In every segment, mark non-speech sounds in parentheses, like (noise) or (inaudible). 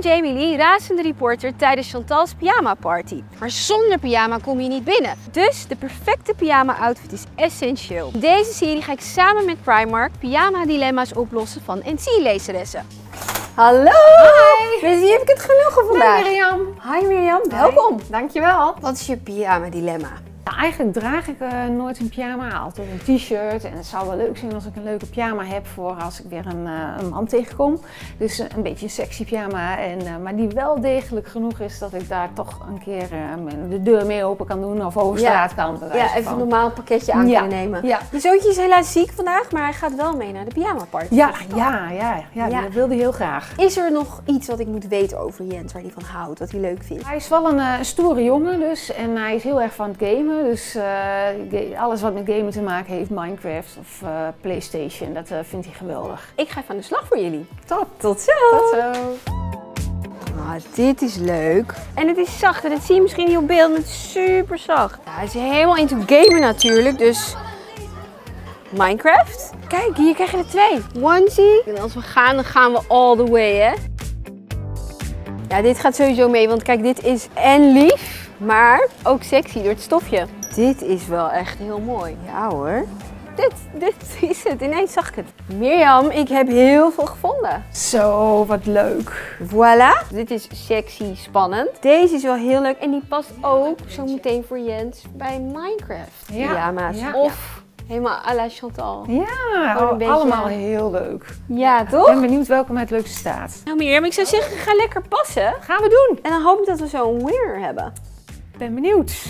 ben Jamie Lee, razende reporter tijdens Chantal's pyjama party. Maar zonder pyjama kom je niet binnen. Dus de perfecte pyjama outfit is essentieel. In deze serie ga ik samen met Primark pyjama dilemma's oplossen van NC-lezeressen. Hallo! Hi! Met wie heb ik het genoegen vandaag? Mirjam. Hi Mirjam, welkom. Dankjewel. Wat is je pyjama dilemma? Nou, eigenlijk draag ik eh, nooit een pyjama, altijd een t-shirt. En het zou wel leuk zijn als ik een leuke pyjama heb voor als ik weer een, eh, een man tegenkom. Dus eh, een beetje een sexy pyjama, en, maar die wel degelijk genoeg is dat ik daar toch een keer de deur mee open kan doen of over Ja. straat kan. Ja, even een normaal pakketje aan Ja. kunnen nemen. Ja. Je zoontje is helaas ziek vandaag, maar hij gaat wel mee naar de pyjama party. Ja, ja, ja, ja, Ja. dat wilde hij heel graag. Is er nog iets wat ik moet weten over Jens, waar hij van houdt, wat hij leuk vindt? Hij is wel een stoere jongen dus en hij is heel erg van het gamen. Dus eh, alles wat met gamen te maken heeft, Minecraft of eh, Playstation, dat eh, vindt hij geweldig. Ik ga even aan de slag voor jullie. Top, Tot zo! tot zo. Ah, dit is leuk. En het is zacht en dat zie je misschien niet op beeld, maar het is super zacht. Ja, hij is helemaal into gamen natuurlijk, dus Minecraft. Kijk, hier krijg je er twee. Onesie. En als we gaan, dan gaan we all the way, hè. Ja, dit gaat sowieso mee, want kijk, dit is en lief, maar ook sexy door het stofje. Dit is wel echt heel mooi. Ja hoor. Dit, dit (laughs) is het. Ineens zag ik het. Mirjam, ik heb heel veel gevonden. Zo, wat leuk. Voilà. Dit is sexy, spannend. Deze is wel heel leuk en die past ook zo meteen voor Jens bij Minecraft. Ja, ja, of helemaal à la Chantal. Ja, beetje- allemaal heel leuk. Ja, Ik toch? ben benieuwd welke mij het leukste staat. Nou Mirjam, ik zou zeggen, ga lekker passen. Gaan we doen. En dan hoop ik dat we zo een winner hebben. Ik ben benieuwd.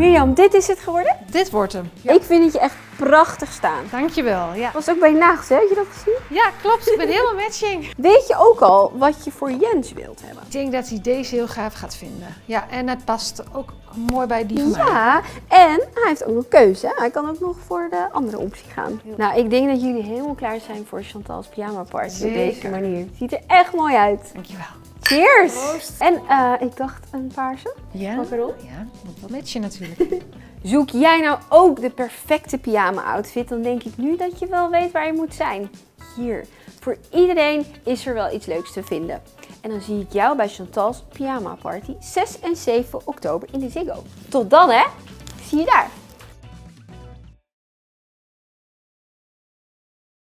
Mirjam, dit is het geworden? Dit wordt hem. Ik vind het je echt prachtig staan. Dankjewel. Ja. Was ook bij Nagels, hè? Heb je dat gezien? ja, klopt. Ik ben helemaal matching. (laughs) Weet je ook al wat je voor Jens wilt hebben? Ik denk dat hij deze heel gaaf gaat vinden. Ja, en het past ook mooi bij die van mij. Ja, en hij heeft ook nog keuze. Hij kan ook nog voor de andere optie gaan. Nou, ik denk dat jullie helemaal klaar zijn voor Chantal's pyjama party op deze manier. Ziet er echt mooi uit. Dankjewel. Cheers! Proost. En eh, ik dacht een paarse. Ja, Wat erop? ja moet wel matchen natuurlijk. (laughs) Zoek jij nou ook de perfecte pyjama outfit, dan denk ik nu dat je wel weet waar je moet zijn. Hier. Voor iedereen is er wel iets leuks te vinden. En dan zie ik jou bij Chantal's pyjama party 6 en 7 oktober in de Ziggo. Tot dan hè! Zie je daar!